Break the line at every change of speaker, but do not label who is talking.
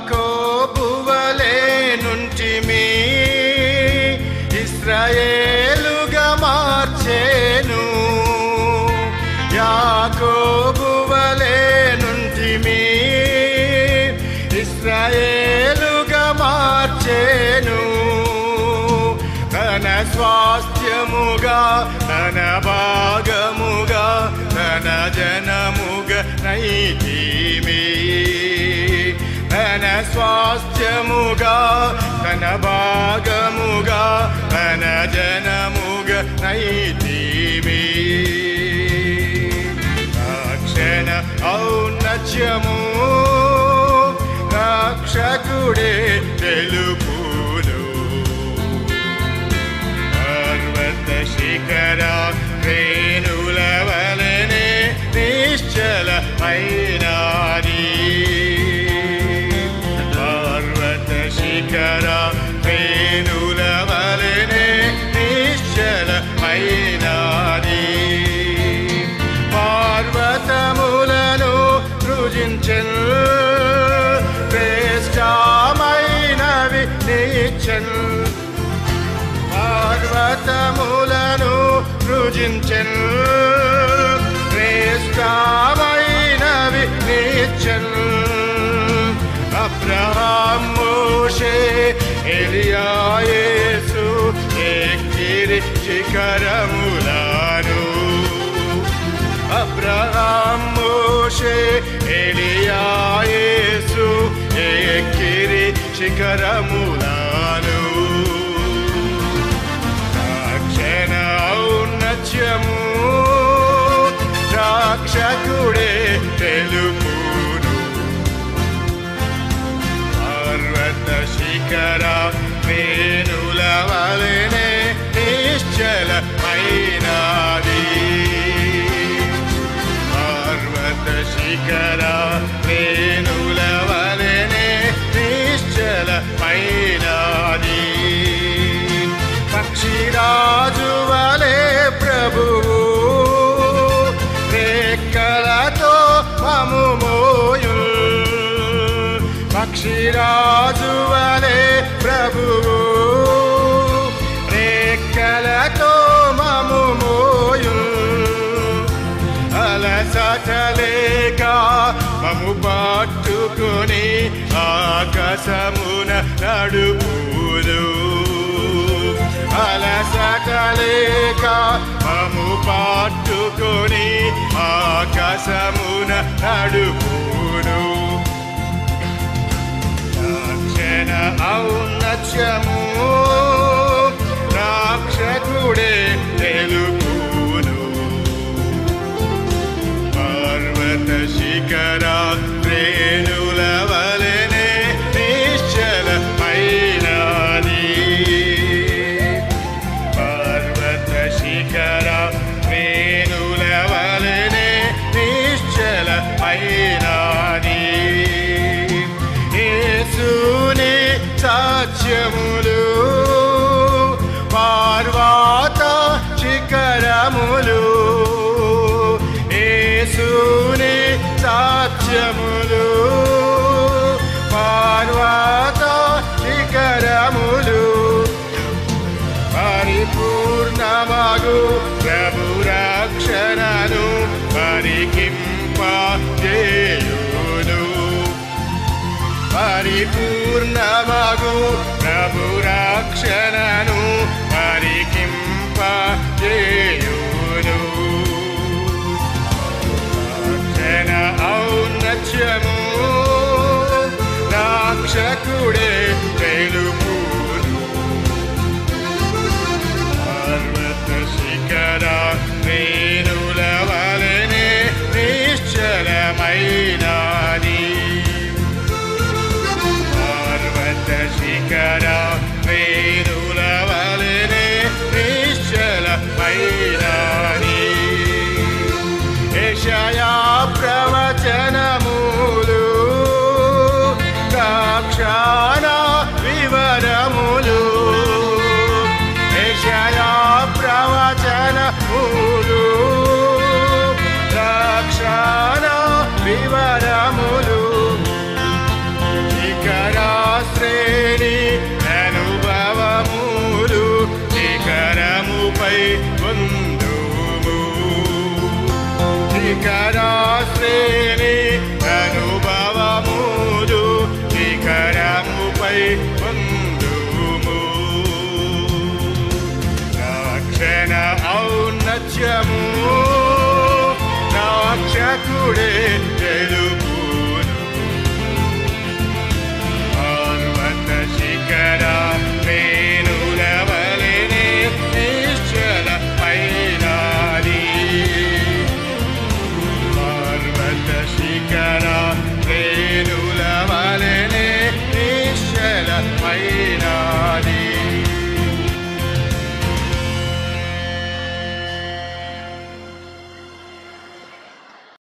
యాకోబువలే నుంటిమి. ఇస్రాయేలుగా మార్చేను. యాకోబువలే నుంటిమి. ఇస్రాయేలుగా మార్చేను. తన స్వాస్థ్యముగా తన భాగముగా తన జనముగా నైతి स्वास्थ्यमुग तनभागमुग तन जनमुग मे क्षण औन्नत्यमो राक्षुडे तेलुगु వ్రతములను రుజించన్ శ్రేష్టమైనవి నీచన్. అబ్రహాం మోషే ఎలియాయేసు ఎక్కిరి శిఖరములను. అబ్రహాం మోషే ఎలియాయేసు ఎక్కిరి శిఖరములను. నిశ్చల అయినాది పర్వత శిఖర వేణుల వలనే నిశ్చల అయినాది పక్షిరాజు వలే ప్రభువు రేక్కలతో మము మోయు పక్షిరాజు వలే ప్రభువు అలసటలేక మము పట్టుకుని ఆకాశమున నడుపులు అలసటలేక మము పట్టుకుని ఆకాశమున నడుపులు రక్షణ ఔన్నత్యము సాక్ష్యములు పార్వాత శిఖరములు పరిపూర్ణమగు ప్రభు రక్షణను పరికింపజేయును పరిపూర్ణమగు ప్రభు రక్షణ check శ్రేణి అనుభవములు నికరముపై ఉందుము నికరా శ్రేణి అనుభవములు నికరముపై ఉందుము రక్షణ ఔన్నత్యము రక్షకుడే తెలుగు